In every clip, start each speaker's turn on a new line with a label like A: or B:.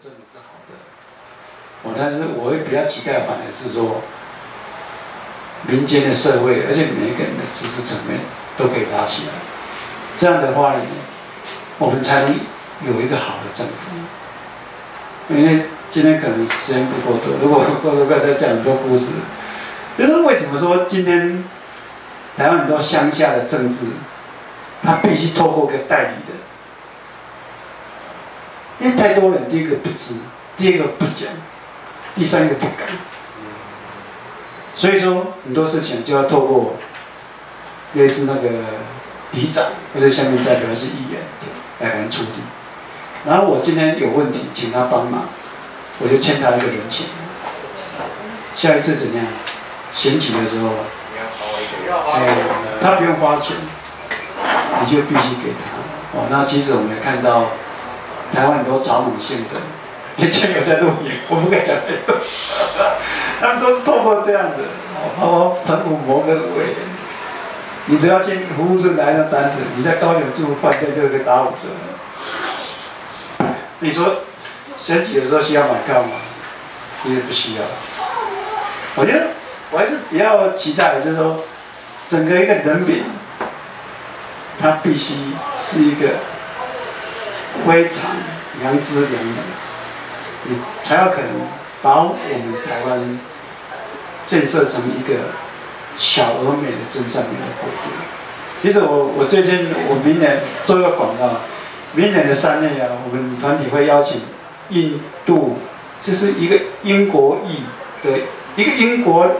A: 政府是好的。我但是我会比较期待，反而是说民间的社会，而且每一个人的知识层面都可以拉起来。这样的话呢，我们才能有一个好的政府。因为今天可能时间不够多，如果过多再讲很多故事，就是为什么说今天台湾很多乡下的政治，他必须透过个代理。因为太多人，第一个不知，第二个不讲，第三个不敢，所以说很多事情就要透过类似那个里长或者下面代表是议员来来处理。然后我今天有问题，请他帮忙，我就欠他一个人情。下一次怎样？选举的时候，哎，他不用花钱，你就必须给他。哦，那其实我们也看到。台湾很多草蜢性的，以前有在录影，我不敢讲太多。他们都是透过这样子，哦，澎湖某个委员，你只要进服务处拿一张单子，你在高雄住饭店就可以打五折。你说选举的时候需要买票吗？其实不需要。我觉得我还是比较期待，就是说，整个一个人民，他必须是一个。非常良知良能，你才有可能把我们台湾建设成一个小而美的真善美的国度。其实我我最近我明年做一个广告，明年的三月啊，我们团体会邀请印度，就是一个英国裔的一个英国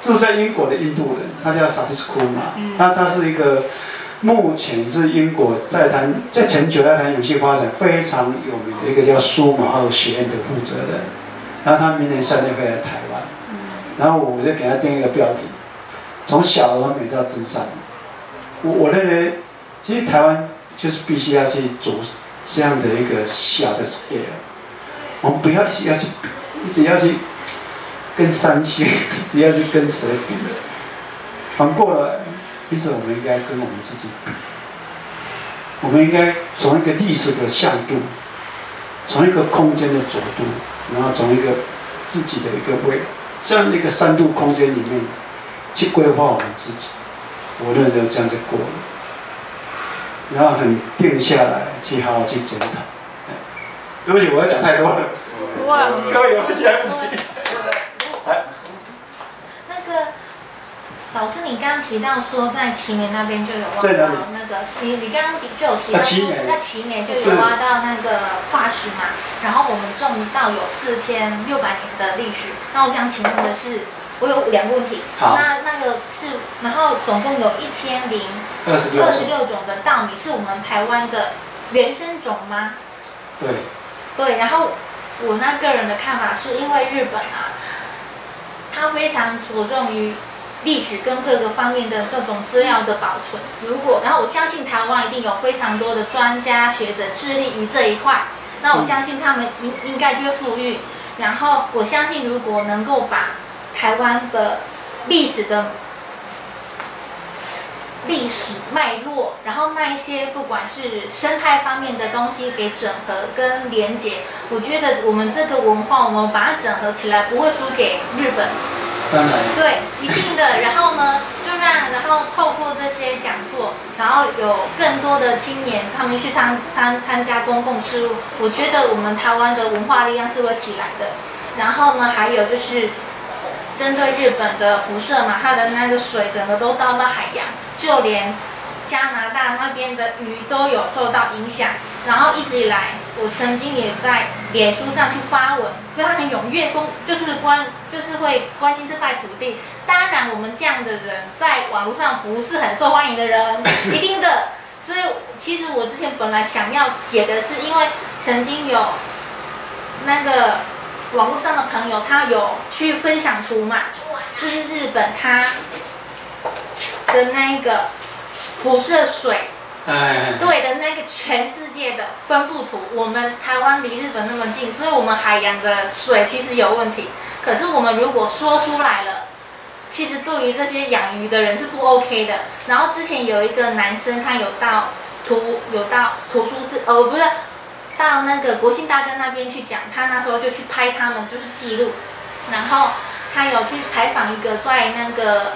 A: 住在英国的印度人，他叫萨蒂斯库嘛，他他是一个。目前是英国在谈，在全球在谈勇气发展非常有名的一个叫苏马奥学院的负责人，然后他明年三月会来台湾，然后我就给他定一个标题，从小而美到真善。我我认为，其实台湾就是必须要去做这样的一个小的 scale，我们不要一直要去，一直要去跟三星，只要去跟谁比，反过来。其实我们应该跟我们自己比，我们应该从一个历史的向度，从一个空间的角度，然后从一个自己的一个位这样的一个三度空间里面去规划我们自己。我认为这样就过了，然后很定下来去好好去检讨。对不起，我要讲太多了。哇各位有没讲？
B: 老师，你刚刚提到说在奇美那边就有挖到那个，你你刚刚就有提到说在奇美就有挖到那个化石嘛，然后我们种到有四千六百年的历史。那我想请问的是，我有两个问题。
A: 好。
B: 那那个是，然后总共有一千零
A: 二十六
B: 二十六种的稻米，是我们台湾的原生种吗？
A: 对。
B: 对，然后我那个人的看法是因为日本啊，他非常着重于。历史跟各个方面的这种资料的保存，如果然后我相信台湾一定有非常多的专家学者致力于这一块，那我相信他们应应该就会富裕。然后我相信如果能够把台湾的历史的历史脉络，然后那一些不管是生态方面的东西给整合跟连接，我觉得我们这个文化我们把它整合起来，不会输给日本。对，一定的。然后呢，就让然后透过这些讲座，然后有更多的青年他们去参参参加公共事务。我觉得我们台湾的文化力量是会起来的。然后呢，还有就是针对日本的辐射嘛，它的那个水整个都倒到海洋，就连加拿大那边的鱼都有受到影响。然后一直以来，我曾经也在脸书上去发文，非常踊跃，公就是关就是会关心这块土地。当然，我们这样的人在网络上不是很受欢迎的人，一定的。所以，其实我之前本来想要写的是，因为曾经有那个网络上的朋友，他有去分享出嘛，就是日本他的那一个辐射水。对的，那个全世界的分布图，我们台湾离日本那么近，所以我们海洋的水其实有问题。可是我们如果说出来了，其实对于这些养鱼的人是不 OK 的。然后之前有一个男生，他有到图有到图书室，哦不是，到那个国庆大哥那边去讲，他那时候就去拍他们，就是记录，然后他有去采访一个在那个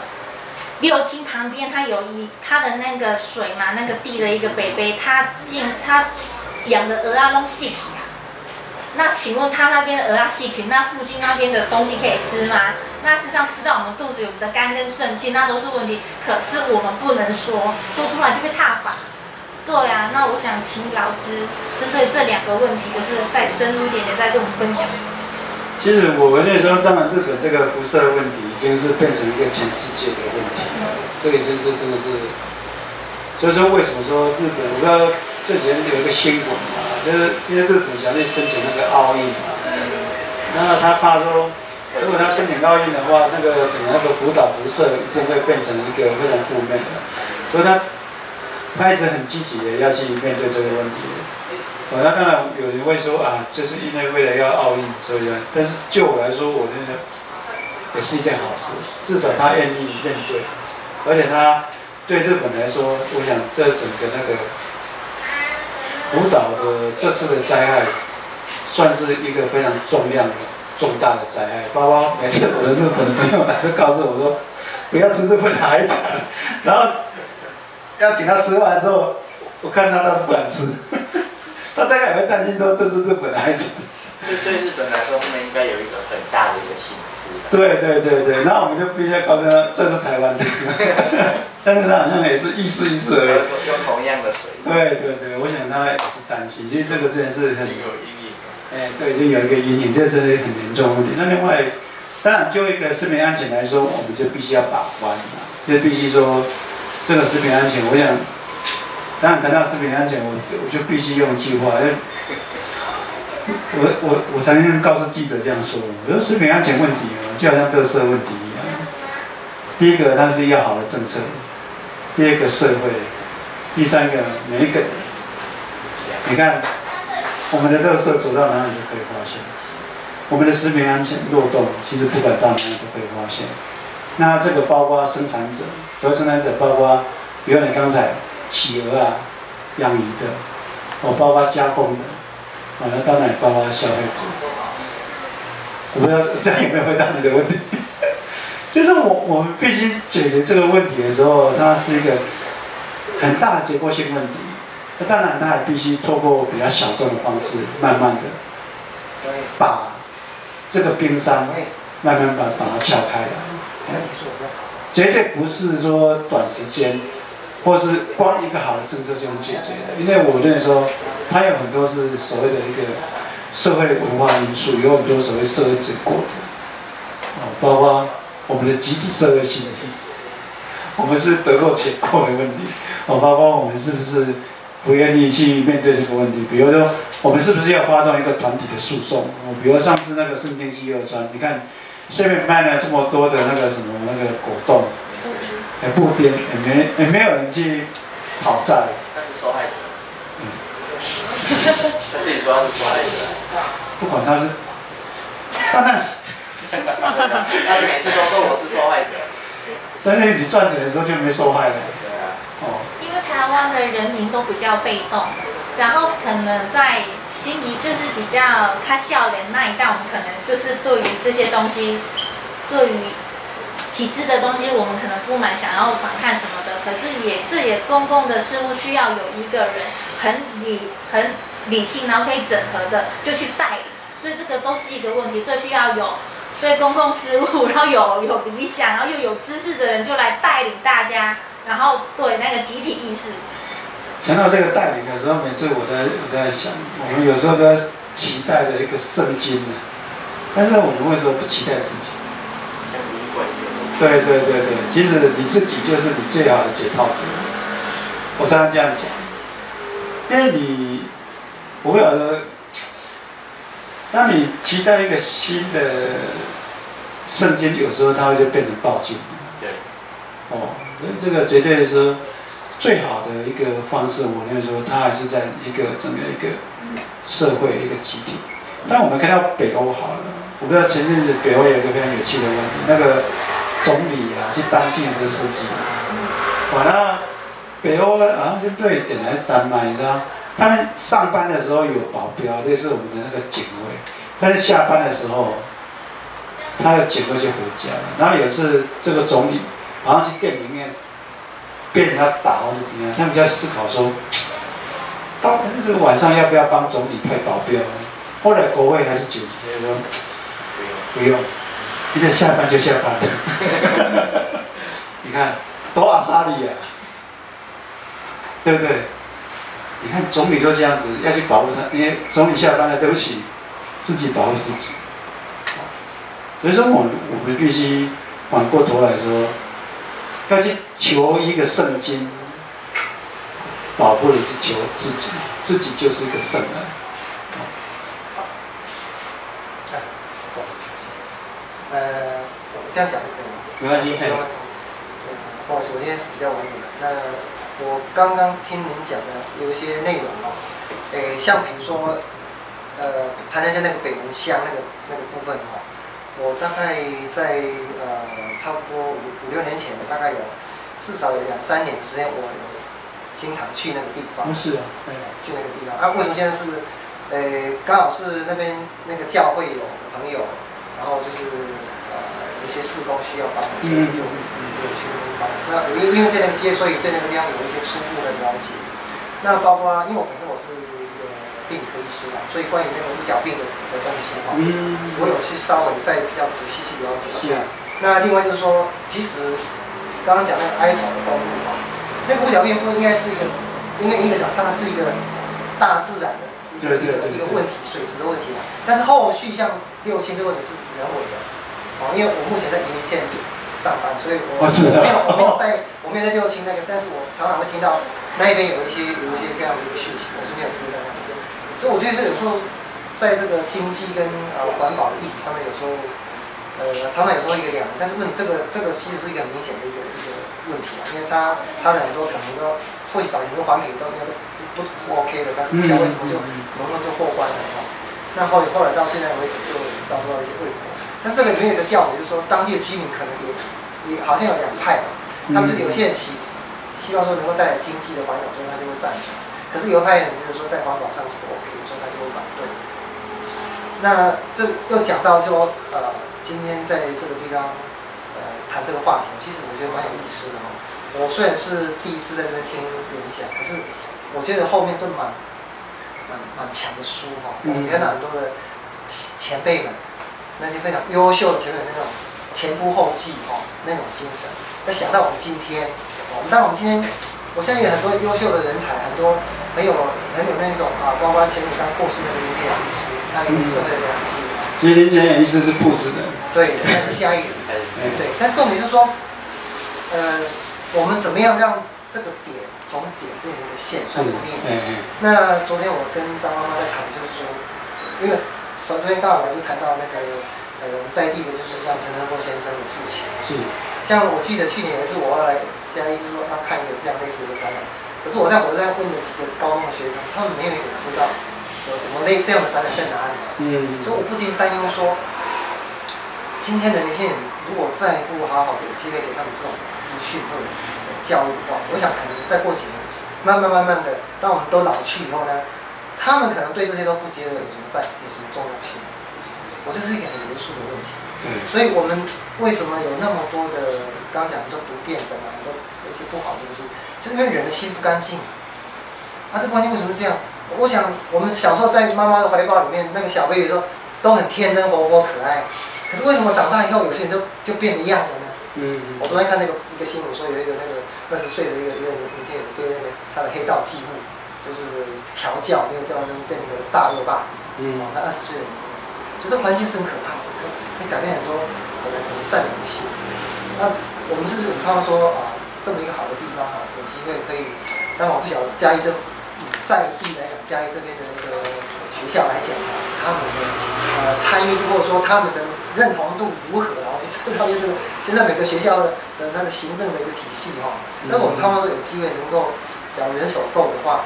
B: 六亲旁边，他有一他的那个水嘛，那个地的一个北北，他进他养的鹅啊弄细皮啊。那请问他那边的鹅啊细皮，那附近那边的东西可以吃吗？那事实上吃到我们肚子我们的肝跟肾气，那都是问题。可是我们不能说，说出来就被踏法。对啊，那我想请老师针对这两个问题，就是再深入一点点，再跟我们分享。
A: 其实我们那时候，当然日本这个辐射问题已经是变成一个全世界的问题，这个已经是真的是。所以说，为什么说日本？我不知道这几天有一个新闻嘛，就是因为日本想去申请那个奥运嘛，然后他怕说，如果他申请奥运的话，那个整个那个福岛辐射一定会变成一个非常负面的，所以他。他一直很积极的要去面对这个问题。哦，那当然有人会说啊，就是因为为了要奥运，所以。但是就我来说，我觉得也是一件好事，至少他愿意面对，而且他对日本来说，我想这整个那个福岛的这次的灾害，算是一个非常重量的、重大的灾害。包括每次我的日本朋友来都告诉我说，不要吃日本海产，然后。要请他吃饭的时候，我看他他不敢吃，他大概也会担心说这是日本孩子。
C: 对对日本来说，他们应该有一个很大的一个心思。
A: 对对对对，那我们就必须要告诉他这是台湾的，但是他好像也是意思意思而已。
C: 用同样的水。
A: 对对对，我想他也是担心，其实这个真的是很
C: 有阴影。
A: 哎，对，已经有一个阴影，这是很严重的问题。那另外，当然就一个食品安全来说，我们就必须要把关嘛，就必须说。这个食品安全，我想，当然谈到食品安全，我我就必须用一句话，我我我曾经告诉记者这样说，我说食品安全问题啊，就好像特色问题一样。第一个，它是要好的政策；第二个，社会；第三个，每一个。你看，我们的特色走到哪里都可以发现，我们的食品安全漏洞，其实不管到哪里都可以发现。那这个包括生产者。所有生产者包括，比如你刚才企鹅啊、养鱼的，哦，包括加工的，哦，那当然也包括消费者。我不知道这样有没有回答你的问题？就是我我们必须解决这个问题的时候，它是一个很大的结构性问题。那当然，它也必须透过比较小众的方式，慢慢的把这个冰山慢慢把把它撬开来。绝对不是说短时间，或是光一个好的政策就能解决的。因为我认为说，它有很多是所谓的一个社会文化因素，有很多所谓社会结果的，哦，包括我们的集体社会性，我们是得过且过的问题，哦，包括我们是不是不愿意去面对这个问题。比如说，我们是不是要发动一个团体的诉讼？哦，比如上次那个圣天七二三，你看。下面卖了这么多的那个什么那个果冻，也不丁，也没也没有人去讨债。
C: 他是受害者。嗯。他自己说他是受害者。
A: 不管他是，当然。
C: 他每次都说我是受害者。
A: 但是你赚钱的时候就没受害了。
C: 对啊。
B: 哦。因为台湾的人民都比较被动。然后可能在心里就是比较他笑脸那一代，我们可能就是对于这些东西，对于体制的东西，我们可能不满，想要反抗什么的。可是也这也公共的事物需要有一个人很理很理性，然后可以整合的就去带领。所以这个都是一个问题，所以需要有所以公共事务，然后有有理想，然后又有知识的人就来带领大家，然后对那个集体意识。
A: 讲到这个带领的时候，每次我都我在想，我们有时候都在期待的一个圣经呢，但是我们为什么不期待自己？对对对对，其实你自己就是你最好的解套者。我常常这样讲，因为你我不晓得，当你期待一个新的圣经，有时候它会就变成暴君。
C: 对。
A: 哦，所以这个绝对是。最好的一个方式，我认为说，它还是在一个整个一个社会一个集体。但我们看到北欧好了，我不知道前阵子北欧有一个非常有趣的问题，那个总理啊去当计程车司机，完了北欧好像是瑞典还是丹麦，你知道？他们上班的时候有保镖，类似我们的那个警卫，但是下班的时候，他的警卫就回家了。然后有一次这个总理好像去店里面被人家打或者怎样，他们就在思考说，到那个晚上要不要帮总理派保镖？后来国会还是解决说不用，因为下班就下班了。你看多阿萨利呀，对不对？你看总理都这样子要去保护他，因为总理下班了，对不起，自己保护自己。所以说我我们必须反过头来说，要去求一个圣经，保护的是求自己，自己就是一个圣人。
D: 呃，我这样讲就可以了。
A: 没
D: 问题。不好意思，我首先是比较晚一点的。那我刚刚听您讲的有一些内容哦，诶，像比如说，呃，谈了一下那个北门乡那个那个部分哈、我大概在呃差不多五五六年前的，大概有至少有两三年时间，我有经常去那个地方。
A: 是啊，哎
D: 去那个地方啊？为什么现在是，呃，刚好是那边那个教会有的朋友，然后就是呃有些施工需要帮忙，所以就有去帮忙。那我因因为这个街，所以对那个地方有一些初步的了解。那包括因为我本身我是一个病理科医师嘛，所以关于那个五角病的的东西哈，
A: 嗯，
D: 我有去稍微再比较仔细去了解一
A: 是
D: 下。那另外就是说，其实刚刚讲那个艾草的公路啊，那个五角病不应该是一个，应该应该讲上是一个大自然的一个一个问题，水质的问题啊。但是后续像六亲这个问题是人为的，哦，因为我目前在云林县上班，所以我没有我没有在我没有在六亲那个，但是我常常会听到那一边有一些有一些这样的一个讯息，我是没有知道的。所以我觉得有时候在这个经济跟呃环保的议题上面，有时候呃常常有时候一个两难，但是问题这个这个其实是一个很明显的一个一个问题啊，因为它它的很多可能都或许早前的环评都应该都不不不 OK 的，但是不晓得为什么就农论就过关了哈。那后后来到现在为止就遭受到一些恶果，但是这个里面有个调，就是说当地的居民可能也也好像有两派嘛，他们就有些人希希望说能够带来经济的环保，所以他就会赞成。可是有一派人就是说在环保上是不 OK，所以他就会反对。那这又讲到说，呃，今天在这个地方，呃，谈这个话题，其实我觉得蛮有意思的哦。我虽然是第一次在这边听演讲，可是我觉得后面这蛮蛮蛮强的书哈、我
A: 们
D: 看到很多的前辈们，那些非常优秀的前辈那种前仆后继哈、哦、那种精神，再想到我们今天，我们当我们今天，我相信有很多优秀的人才，很多很有很有那种啊，包括前面刚过世那个林建阳医师，他有社会的良心，
A: 其实林杰演医师是布置的，
D: 对，他是嘉义人。对，但重点是说，呃，我们怎么样让这个点从点变成一个线
A: 是
D: 到面？
A: 哎哎，
D: 那昨天我跟张妈妈在谈，就是说，因为昨天刚好我就谈到那个呃在地的，就是像陈德波先生的事情。
A: 是，
D: 像我记得去年有一次我要来嘉义，就是说要看一个这样类似的展览，可是我在火车站问了几个高中的学生，他们没有一个知道有什么类这样的展览在哪里。
A: 嗯，
D: 所以我不禁担忧说，今天的年轻人如果再不好好的有机会给他们这种资讯或者教育的话，我想可能再过几年，慢慢慢慢的，当我们都老去以后呢，他们可能对这些都不觉得有什么在有什么重要性。我这是一个很严肃的问题。
A: 对，
D: 所以我们为什么有那么多的刚刚讲都毒淀粉啊，很多一些不好的东西，就是因为人的心不干净。啊，这不干净为什么这样？我想我们小时候在妈妈的怀抱里面，那个小 baby 都都很天真活泼可爱，可是为什么长大以后有些人都就变一样了呢？
A: 嗯，
D: 我昨天看那个一个新闻说，有一个那个二十岁的一个一个年轻人被那个他的黑道继父就是调教，这个叫他变成一个大恶霸。
A: 嗯，，
D: 他二十岁的年轻人，就这环境是很可怕的，可以可以改变很多我们很善良的心。那我们是很盼望说啊，这么一个好的地方哈、有机会可以，但我不晓得嘉义这以在地来讲，嘉义这边的那个学校来讲啊，他们的呃参与度或者说他们的认同度如何啊？我不知道，因为这个现在每个学校的的它的行政的一个体系哈、但是我们盼望说有机会能够，假如人手够的话，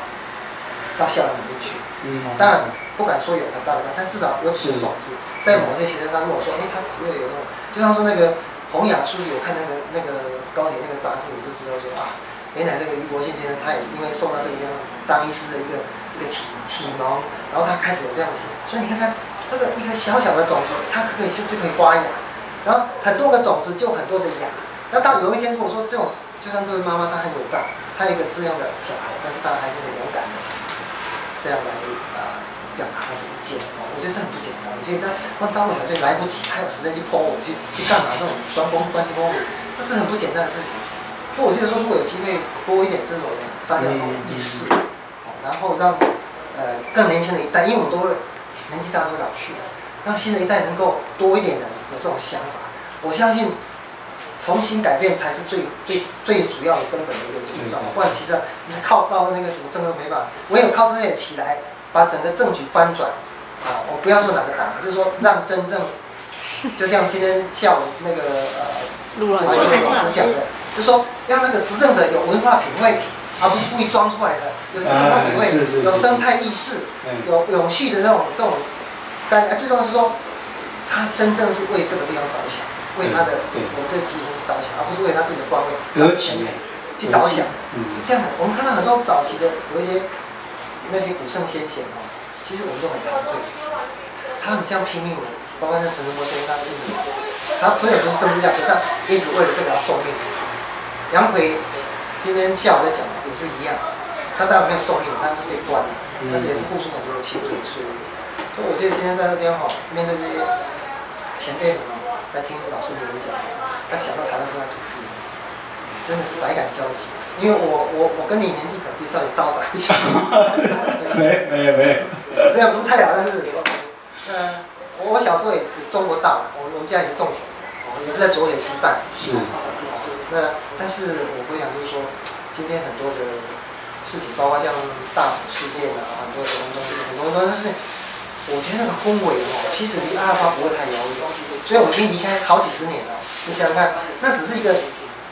D: 到校园里面去。
A: 嗯，
D: 当然不敢说有很大的量，但至少有几个种子，在某些学生当中，我说，哎，他只有有那种，就像说那个洪雅书有看那个那个高铁那个杂志，我就知道说啊，原来这个余国庆先生他也是因为受到这个张医师的一个一个启启蒙，然后他开始有这样的心，所以你看看这个一个小小的种子，它可以就就可以发芽，然后很多个种子就很多的芽，那到有一天如果说这种，就像这位妈妈她很勇敢，她有一个这样的小孩，但是她还是很勇敢的，这样来啊、表达她的意见哦，我觉得这很不简单，所以他光招我小就来不及，还有时间去泼我去去干嘛这种关公关系公务，这是很不简单的事情。那我觉得说，如果有机会多一点这种大家有意识，好，然后让呃更年轻的一代，因为我们都会年纪大都老去了，让新的一代能够多一点的有这种想法，我相信重新改变才是最最最主要的根本的一个主要，不然其实你靠到那个什么政策没办法，唯有靠这些起来，把整个政局翻转，啊，我不要说哪个党，就是说让真正，就像今天下午那个呃
B: 录了
D: 马英九老师讲的，就说让那个执政者有文化品味，而不是故意装出来的，有这个文化品味有生态意识，
A: 有
D: 有永续的那种这种，但呃最重要是说，他真正是为这个地方着想，为他的
A: 对对
D: 我对自己东西着想，而不是为他自己的官位、
A: 革情
D: 去着想。
A: 嗯
D: 是这样的，我们看到很多早期的有一些那些古圣先贤哦，其实我们都很惭愧，他们这样拼命的，包括像陈澄波先生他自己，他虽然不是政治家，可是他一直为了这个要受命。杨奎今天下午在讲也是一样，他当然没有受命，他是被关的，但是也是付出很多的青春的岁月。所以我觉得今天在这边哈，面对这些前辈们哦，来听老师的演讲，来想到台湾这块土地。真的是百感交集，因为我我我跟你年纪可能比稍微稍长一些，
A: 没没有没有，
D: 虽然不是太老，但是呃，我我小时候也种过稻，我我们家也是种田也是在左野西半。
A: 是
D: 那但是我回想就是说，今天很多的事情，包括像大埔事件啊，很多什么东西，很多很多，但是我觉得那个氛围哦，其实离阿尔法不会太遥远。所以我已经离开好几十年了，你想想看，那只是一个。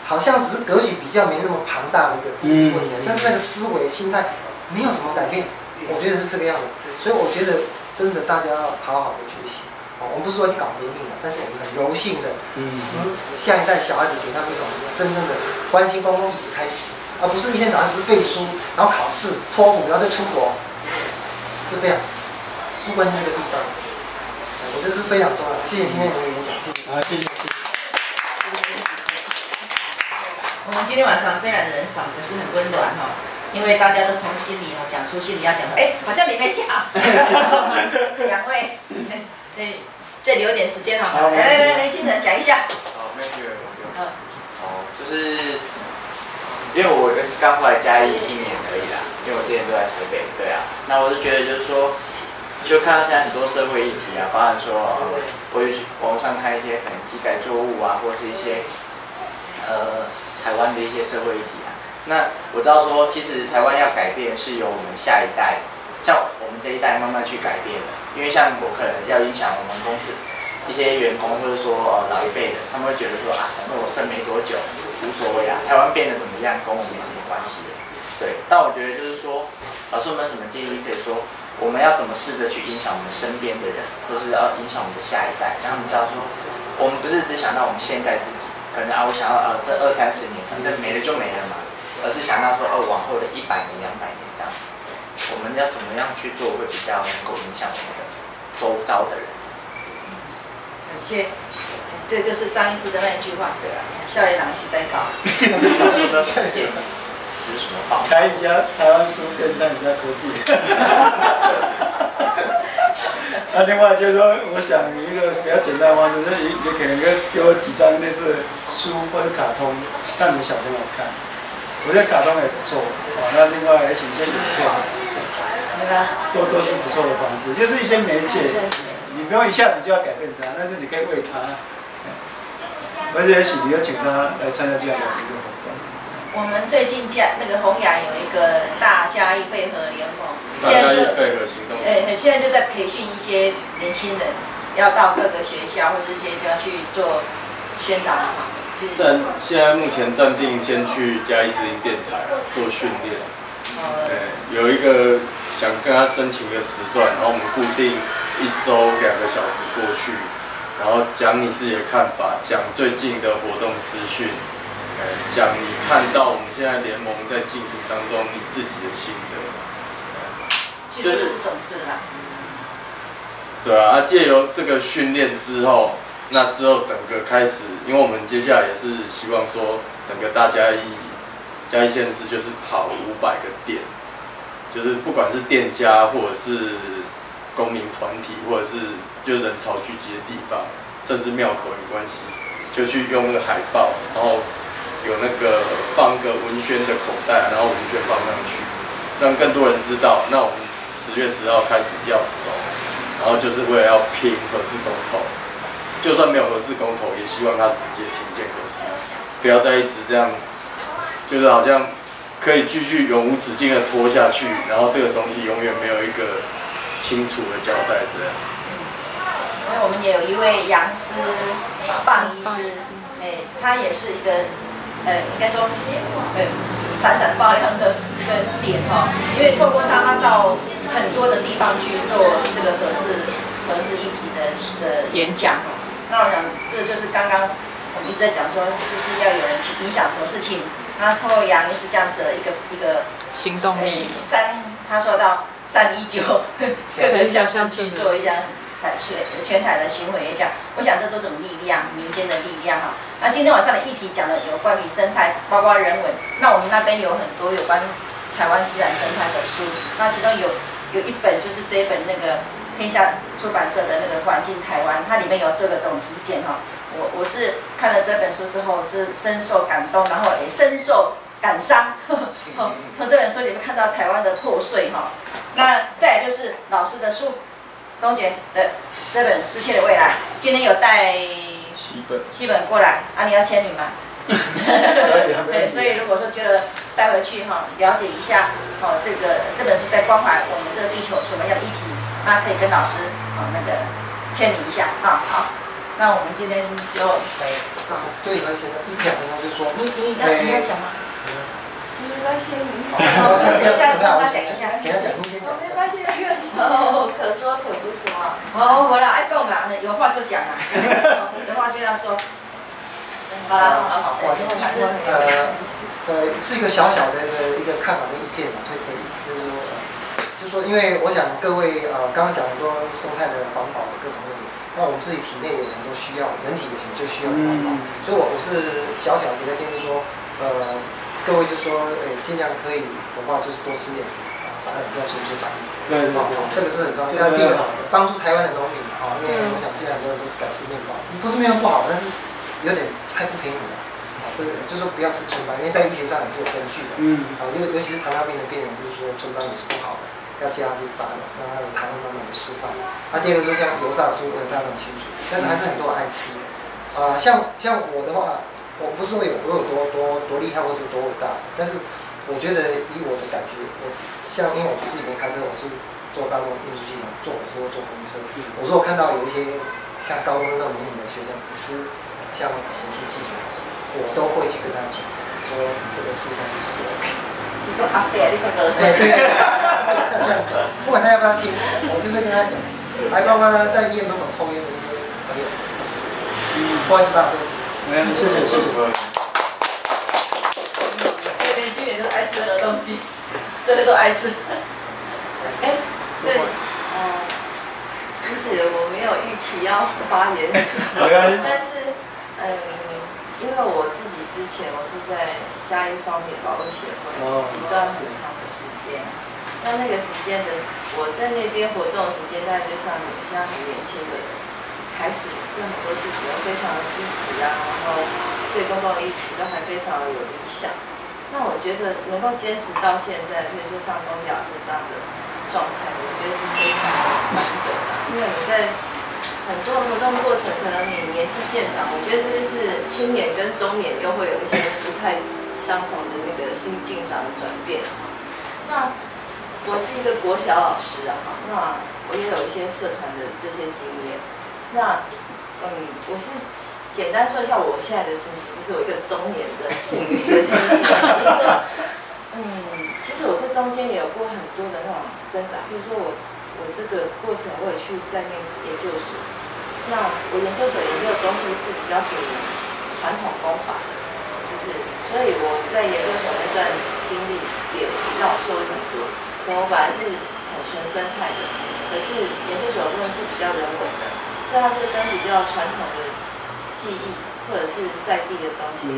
D: 好像只是格局比较没那么庞大的一个
A: 嗯
D: 问题，但是那个思维心态没有什么改变，我觉得是这个样子。所以我觉得真的大家要好好的学习。哦，我们不是说去搞革命了，但是我们很柔性的，
A: 嗯
D: 从下一代小孩子给他们一种真正的关心公共议题开始，而不是一天早上只是背书，然后考试、托福，然后就出国，就这样，不关心这个地方。呃我觉得是非常重要的。谢谢今天你的演讲，谢谢。
A: 啊，谢谢。
E: 我们今天晚上虽然人少，可是很温暖哦，因为大家都从心里哦讲出心里要讲的，哎，好像你没讲。两位，对，这里有点时间哈，来来来，年轻人讲一下。
C: 好，没有没有没有。
E: 嗯，
C: 哦，就是因为我也是刚回来嘉义一年而已啦，因为我之前都在台北，对啊。那我就觉得就是说，就看到现在很多社会议题啊，包含说呃，我去网络上看一些可能机改作物啊，或者是一些呃台湾的一些社会议题啊。那我知道说，其实台湾要改变是由我们下一代，像我们这一代慢慢去改变的。因为像我可能要影响我们公司一些员工，或者说呃老一辈的，他们会觉得说啊，反正我生没多久，无所谓啊，台湾变得怎么样跟我没什么关系的。对，但我觉得就是说，老师有没有什么建议可以说，我们要怎么试着去影响我们身边的人，或是要影响我们的下一代，让他们知道说，我们不是只想到我们现在自己，可能啊我想要呃这二三十年，反正没了就没了嘛，而是想到说哦往后的一百年、两百年这样子，我们要怎么样去做会比较能够影响我们的周遭的人？
E: 感谢。这就是张医师的那一句话，
C: 对啊，
E: 笑脸郎是在搞。
A: 开一家台湾书店在你家隔壁。那 另外就是说，我想你一个比较简单的方式，就是也也可能给给我几张类似书或者卡通，让你的小朋友看。我觉得卡通也不错啊。那另外也请一些影片，
E: 那个
A: 都都是不错的方式，就是一些媒介，你不用一下子就要改变它，但是你可以为它，而且也许你要请他来参加这样的活动。
E: 我们最近嘉那个洪雅有一个大嘉义配合联盟，
F: 大
E: 现在就
F: 配合行动。
E: 呃，现在就在培训一些年轻人，要到各个学校或者一些地方去做宣导嘛，就是
F: 暂现在目前暂定先去嘉义之音电台做训练，有一个想跟他申请一个时段，然后我们固定一周两个小时过去，然后讲你自己的看法，讲最近的活动资讯，呃，讲你看到我们现在联盟在进行当中你自己的心得。呃
E: 其实就是种子啦。
F: 对啊，啊借由这个训练之后，那之后整个开始，因为我们接下来也是希望说，整个大家一嘉义县市就是跑五百个店，就是不管是店家或者是公民团体，或者是就人潮聚集的地方，甚至庙口有关系，就去用那个海报，然后有那个放个文宣的口袋，然后文宣放上去，让更多人知道。那我们十月十号开始要走。然后就是为了要拼合适公投，就算没有合适公投，也希望他直接听见合适，不要再一直这样，就是好像可以继续永无止境的拖下去，然后这个东西永远没有一个清楚的交代这样。
E: 因为我们也有一位杨师棒医师，哎，他也是一个，呃，应该说，呃，闪闪发亮的点哈，因为透过他，他到。很多的地方去做这个合适合适议题的的演讲，那我想这就是刚刚我们一直在讲说，是不是要有人去影响什么事情？那透过杨是这样的一个一个
G: 行动力，
E: 三他说到三一九，更能 想上去做一下台水全台的巡回演讲。我想这这种力量，民间的力量哈。那今天晚上的议题讲的有关于生态，包括人文。那我们那边有很多有关台湾自然生态的书，那其中有。有一本就是这一本那个天下出版社的那个《环境台湾》，它里面有做个总体检哈。我我是看了这本书之后是深受感动，然后也深受感伤。从这本书里面看到台湾的破碎哈。那再就是老师的书，东杰的这本《失窃的未来》，今天有带
F: 七本
E: 七本过来啊？你要签名吗？对，所以如果说觉得带回去哈，了解一下哦，这个这本书在关怀我们这个地球什么样的议题，那可以跟老师哦那个签名一下啊。好，那我们今天就
D: 好。对，而且呢，一讲呢就说
E: 你你要你要讲吗？
G: 没关系，你
D: 先。我先
E: 等一下，
D: 让
E: 他讲一下。
D: 给他讲，你先讲。
G: 没关系，没关系。哦，可说可不说。
E: 哦，我啦爱讲啦，有话就讲啊，有话就要说。好了，好，
D: 我是呃呃是一个小小的一个一个看法跟意见嘛，推荐意思就是说，就说因为我想各位呃刚刚讲很多生态的环保的各种问题，那我们自己体内也很多需要，人体也很就需要环保，所以我我是小小比较建议说，呃各位就说，诶尽量可以的话就是多吃点杂粮，不要粗吃反应，
A: 对对对，
D: 这个是很重要。那第二帮助台湾的农民啊，因为我想现在很多人都改吃面包，不是面包不好，但是。有点太不平衡了，啊，这个就是说不要吃春班，因为在医学上也是有根据的，嗯，啊，尤尤其是糖尿病的病人，就是说春班也是不好的，要加一些杂粮，让他的糖慢慢的释放。那第二个就像油炸的食物，大家都很清楚，但是还是很多人爱吃，啊，像像我的话，我不是说有我有多多多厉害或者多伟大，但是我觉得以我的感觉，我像因为我自己没开车，我是坐大众运输系统，坐火车或坐公车，我如果看到有一些像高中那种年龄的学生吃。像行出记者，我都会去跟他讲，说这个事情是不 OK。
E: 你都阿伯，你这个是？
D: 对，对，要这样子，不管他要不要听，我就是跟他讲。还包括他在医院门口抽烟的一些朋友，嗯，不好意思，大家不好意思。
A: 没谢谢，谢谢各位。
E: 这年轻人就是爱吃的东西，这个都爱吃。哎，这
G: 嗯。其实我没有预期要发言，但是，嗯，因为我自己之前我是在嘉义方面保路协会一段很长的时间，那那个时间的我在那边活动的时间，大概就像你们现在很年轻的，开始对很多事情都非常的积极啊，然后对公共议题都还非常的有理想。那我觉得能够坚持到现在，比如说像东老师这样的。状态，我觉得是非常难得的，因为你在很多活动过程，可能你年纪渐长，我觉得这就是青年跟中年又会有一些不太相同的那个心境上的转变。那我是一个国小老师啊，那我也有一些社团的这些经验。那嗯，我是简单说一下我现在的心情，就是我一个中年的妇女的心情，就是，嗯。其实我这中间也有过很多的那种挣扎，比如说我我这个过程我也去在念研究所，那我研究所研究的东西是比较属于传统功法的，就是所以我在研究所那段经历也让我受益很多。可能我本来是很纯生态的，可是研究所的部分是比较人文的，所以它就跟比较传统的记忆或者是在地的东西，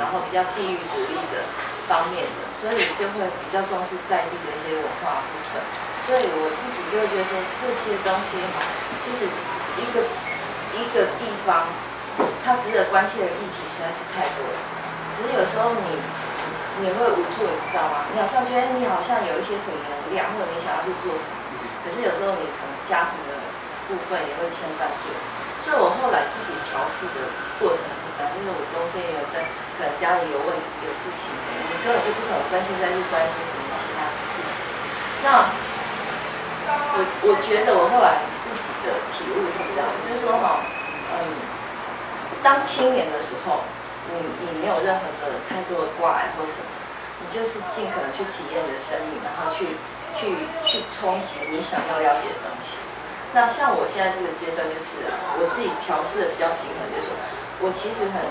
G: 然后比较地域主义的方面的，所以就会比较重视在地的一些文化部分。所以我自己就会觉得说这些东西哈，其实一个一个地方它值得关切的议题实在是太多了，只是有时候你。你会无助，你知道吗？你好像觉得你好像有一些什么能量，或者你想要去做什么，可是有时候你可能家庭的部分也会牵绊住。所以我后来自己调试的过程是这样，因为我中间也有跟可能家里有问、有事情什么，你根本就不可能分心再去关心什么其他的事情。那我我觉得我后来自己的体悟是这样，就是说哈，嗯，当青年的时候。你你没有任何的太多的挂碍或什么，你就是尽可能去体验你的生命，然后去去去冲击你想要了解的东西。那像我现在这个阶段，就是啊，我自己调试的比较平衡，就是说我其实很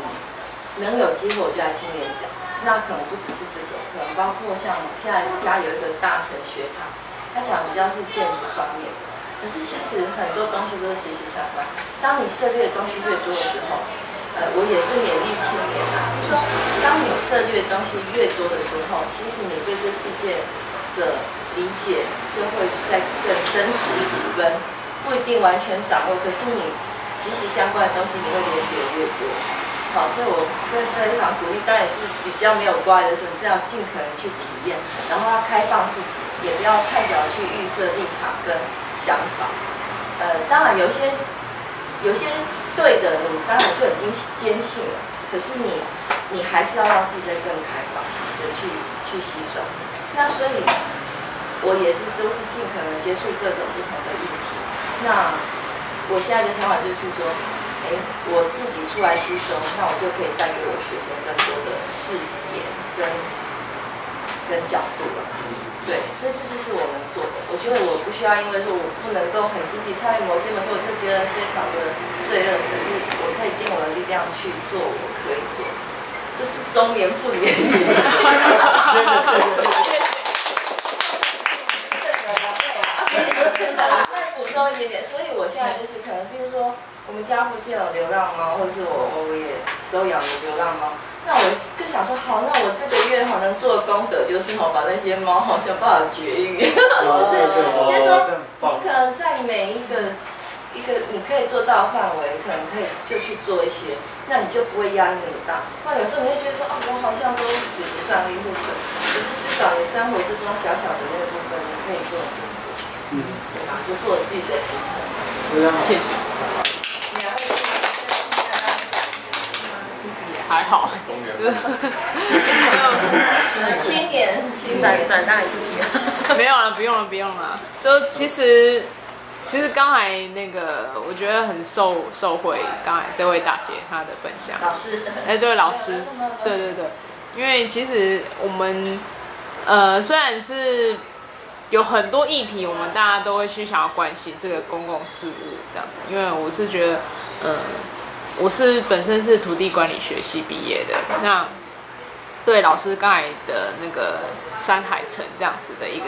G: 能有机会我就来听演讲。那可能不只是这个，可能包括像现在家有一个大成学堂，他讲比较是建筑方面的，可是其实很多东西都是息息相关。当你涉猎的东西越多的时候，呃，我也是勉励青年啊，就说当你涉猎的东西越多的时候，其实你对这世界的理解就会再更真实几分，不一定完全掌握，可是你息息相关的东西你会连接的越多。好，所以我真的非常鼓励，当然也是比较没有关的是这样尽可能去体验，然后要开放自己，也不要太早去预设立场跟想法。呃，当然有些有些。对的，你当然就已经坚信了。可是你，你还是要让自己再更开放的去去吸收。那所以，我也是都是尽可能接触各种不同的议题。那我现在的想法就是说，哎，我自己出来吸收，那我就可以带给我学生更多的视野跟跟角度了。对，所以这就是我能做的。我觉得我不需要，因为说我不能够很积极参与某些某些，我就觉得非常的罪恶。可是我可以尽我的力量去做我可以做，这是中年妇女的心情。谢谢。再补充一点点，所以我现在就是可能，比如说我们家附近有流浪猫，或是我我也收养了流浪猫。那我就想说，好，那我这个月好能做的功德就是好把那些猫好像办法绝育，就是就是说，你可能在每一个一个你可以做到范围，可能可以就去做一些，那你就不会压力那么大。不然有时候你会觉得说，啊，我好像都使不上力或什么，可是至少你生活之中小小的那个部分，你可以做很多。嗯，对吧这是我自己的。
A: 谢谢。
H: 还好，
G: 青年。转转让你自己。
H: 了，没有了，不用了，不用了。就其实，其实刚才那个，我觉得很受受惠。刚才这位大姐她的分享，
E: 老师，
H: 哎，这位老师，对对对，因为其实我们，呃，虽然是有很多议题，我们大家都会去想要关心这个公共事务这样子，因为我是觉得，嗯。我是本身是土地管理学系毕业的，那对老师刚才的那个山海城这样子的一个，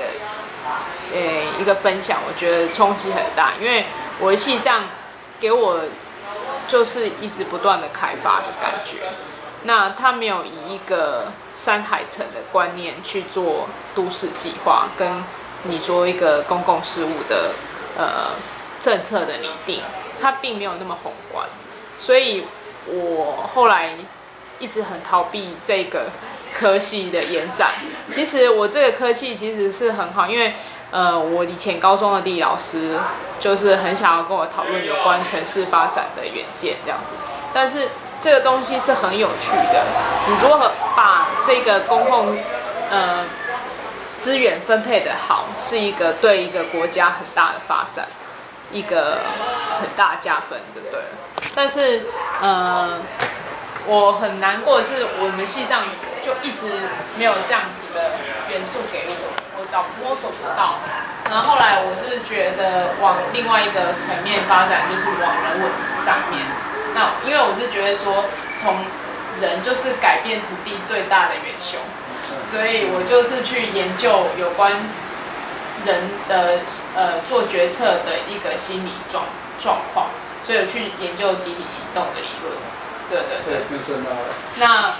H: 诶一个分享，我觉得冲击很大，因为我的系上给我就是一直不断的开发的感觉，那他没有以一个山海城的观念去做都市计划，跟你说一个公共事务的呃政策的拟定，它并没有那么宏观。所以，我后来一直很逃避这个科系的延展。其实我这个科系其实是很好，因为呃，我以前高中的地理老师就是很想要跟我讨论有关城市发展的远见这样子。但是这个东西是很有趣的，你如何把这个公共呃资源分配的好，是一个对一个国家很大的发展。一个很大加分，对不对？但是，呃，我很难过的是，我们系上就一直没有这样子的元素给我，我找摸索不到。然后后来我是觉得往另外一个层面发展，就是往人文上面。那因为我是觉得说，从人就是改变土地最大的元凶，所以我就是去研究有关。人的呃做决策的一个心理状状况，所以我去研究集体行动的理论。对对对。那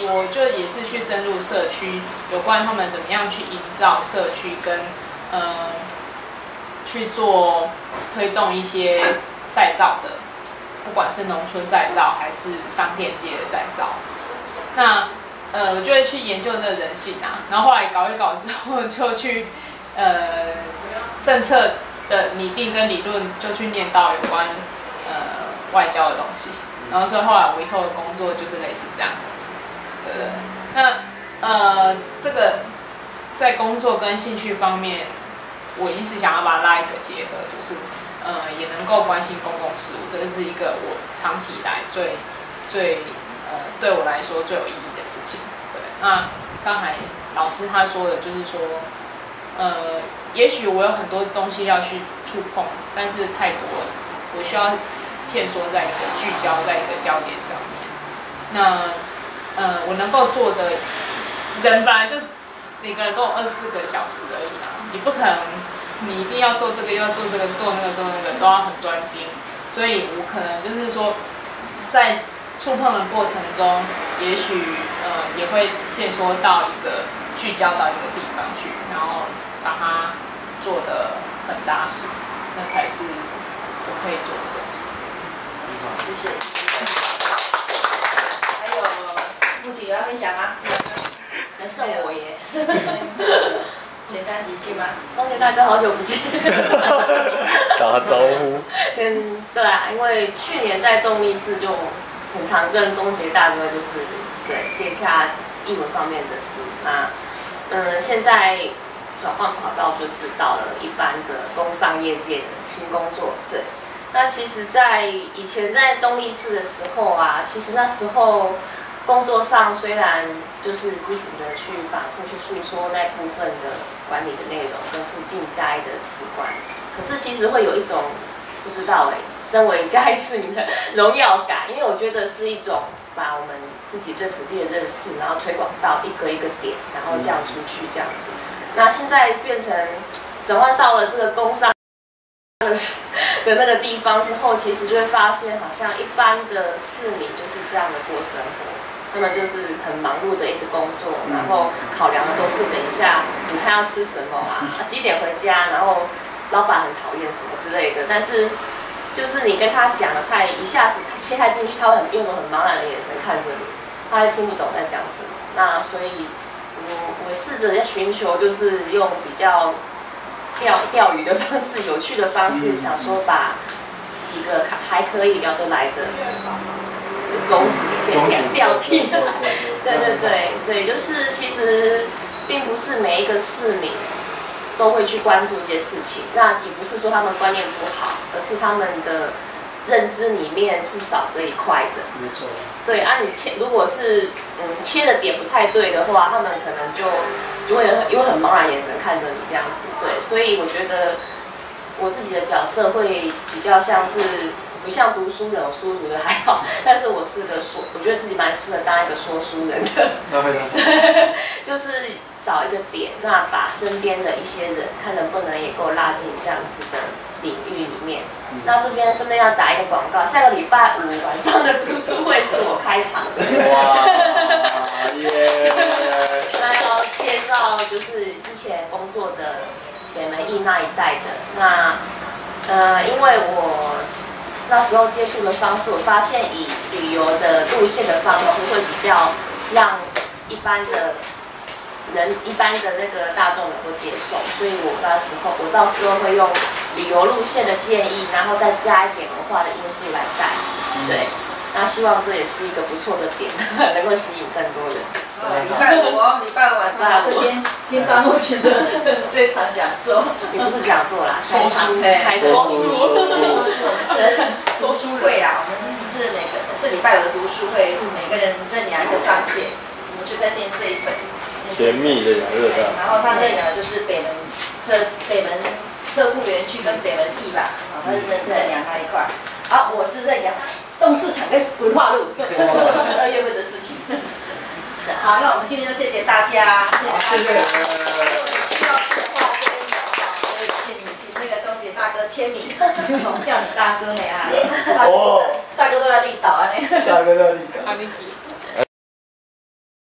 H: 我就也是去深入社区，有关他们怎么样去营造社区跟呃去做推动一些再造的，不管是农村再造还是商店街的再造。那呃，我就会去研究那个人性啊，然后后来搞一搞之后，就去呃政策的拟定跟理论，就去念到有关呃外交的东西，然后所以后来我以后的工作就是类似这样的东西，对对。那呃这个在工作跟兴趣方面，我一直想要把它拉一个结合，就是呃也能够关心公共事务，这个是一个我长期以来最最呃对我来说最有意义的事情。对，那刚才老师他说的就是说，呃，也许我有很多东西要去触碰，但是太多了，我需要限缩在一个聚焦在一个焦点上面。那呃，我能够做的，人本来就每个人都有二十四个小时而已啦，你不可能你一定要做这个，要做这个，做那个，做那个，都要很专精。所以我可能就是说，在触碰的过程中，也许呃也会限缩到一个聚焦到一个地方，把它做的很扎实，那才是我可以做的东西。
E: 谢谢。还有木槿有要分享吗？
I: 还剩我耶，
E: 简单几句吗？
I: 东杰大哥好久不见。
A: 打招呼。
I: 先对啊，因为去年在动力室就很常跟东杰大哥就是对接洽译文方面的事。那嗯，现在转换跑道就是到了一般的工商业界的新工作。对，那其实，在以前在东力市的时候啊，其实那时候工作上虽然就是不停的去反复去诉说那部分的管理的内容跟附近嘉义的习惯，可是其实会有一种不知道哎，身为嘉义市民的荣耀感，因为我觉得是一种把我们自己对土地的认识，然后推广到一个一个点，然后这样出去这样子。那现在变成转换到了这个工商的的那个地方之后，其实就会发现，好像一般的市民就是这样的过生活。他们就是很忙碌的一直工作，然后考量的都是等一下午餐要吃什么啊，几点回家，然后老板很讨厌什么之类的。但是就是你跟他讲的太一下子他切太进去，他会很用种很茫然的眼神看着你，他还听不懂在讲什么。那所以我我试着在寻求，就是用比较钓钓鱼的方式、有趣的方式，想说把几个还可以聊得来的种子先掉进来。对对对对，就是其实并不是每一个市民都会去关注这些事情，那也不是说他们观念不好，而是他们的认知里面是少这一块的。
J: 没错。
I: 对啊，你切如果是嗯切的点不太对的话，他们可能就就会因为很茫然眼神看着你这样子。对，所以我觉得我自己的角色会比较像是不像读书人，我书读的还好，但是我是个说，我觉得自己蛮适合当一个说书人的。
J: 那非常好。
I: 就是找一个点，那把身边的一些人，看能不能也够拉进这样子的领域里面。那这边顺便要打一个广告，下个礼拜五晚上的读书会是我开场的。
A: 哇耶！
I: 那要介绍就是之前工作的北门艺那一带的。那呃，因为我那时候接触的方式，我发现以旅游的路线的方式会比较让一般的人、一般的那个大众能够接受，所以我那时候我到时候会用旅游路线的建议，然后再加一点文化的因素来带，对。那希望这也是一个不错的点，能够吸引更多人。
E: 礼拜五哦，礼拜五晚上这边天章目前的 这场讲座，
I: 也不是讲座啦，开书，开
E: 说
I: 书，
E: 说书，我们是读书会啦，我们是每个是礼拜五的读书会，每个人认养一个章节，我们就在念这一本。
A: 甜蜜的养乐大。
E: 然后他认养的就是北门车北门车库园区跟北门地吧，啊，它是认认养那一块。好，我是认养动市场跟文化路，十二月份的事情。好，那我们今天就谢谢大家，谢谢大家。
J: 谢谢
E: 需要的话这边有。签名，我们叫你大哥呢啊，
A: 哦，
E: 大哥都要立倒啊呢。
A: 大哥要你讲。
H: 阿里基，